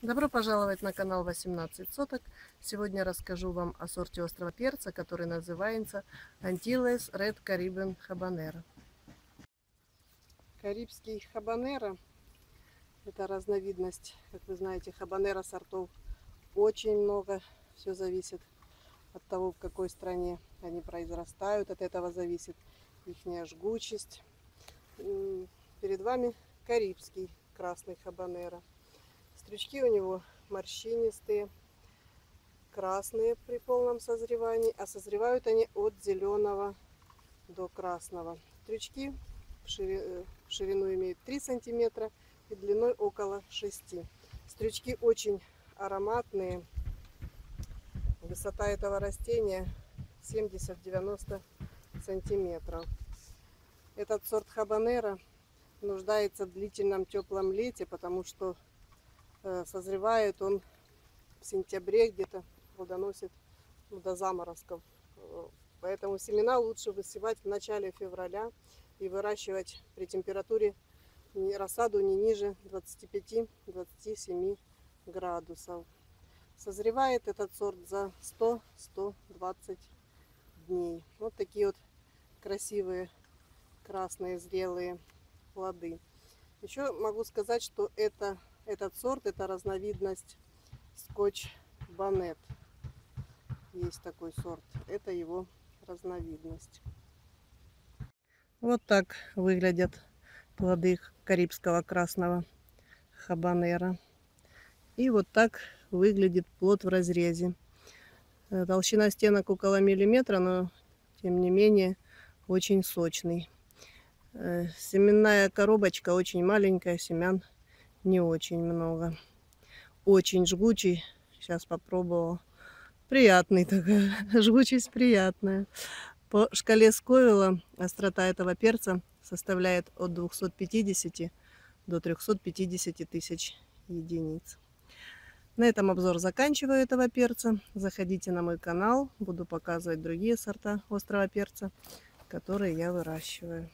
Добро пожаловать на канал 18 соток. Сегодня расскажу вам о сорте острого перца, который называется Antilles Red Caribbean Habanero. Карибский хабанера – это разновидность, как вы знаете, хабанера сортов очень много. Все зависит от того, в какой стране они произрастают. От этого зависит их жгучесть. Перед вами карибский красный хабанера. Стрючки у него морщинистые, красные при полном созревании, а созревают они от зеленого до красного. Стрючки в ширину имеют 3 сантиметра и длиной около 6. Стрючки очень ароматные. Высота этого растения 70-90 сантиметров. Этот сорт хабанера нуждается в длительном теплом лете, потому что Э, созревает он в сентябре где-то, плодоносит ну, до заморозков. Э, поэтому семена лучше высевать в начале февраля и выращивать при температуре рассаду не ниже 25-27 градусов. Созревает этот сорт за 100-120 дней. Вот такие вот красивые красные зрелые плоды. Еще могу сказать, что это этот сорт это разновидность скотч банет. Есть такой сорт. Это его разновидность. Вот так выглядят плоды карибского красного хабанера. И вот так выглядит плод в разрезе. Э, толщина стенок около миллиметра, но тем не менее очень сочный. Э, семенная коробочка очень маленькая, семян не очень много. Очень жгучий. Сейчас попробовала. Приятный такой. Жгучесть приятная. По шкале Сковила острота этого перца составляет от 250 до 350 тысяч единиц. На этом обзор заканчиваю этого перца. Заходите на мой канал. Буду показывать другие сорта острого перца, которые я выращиваю.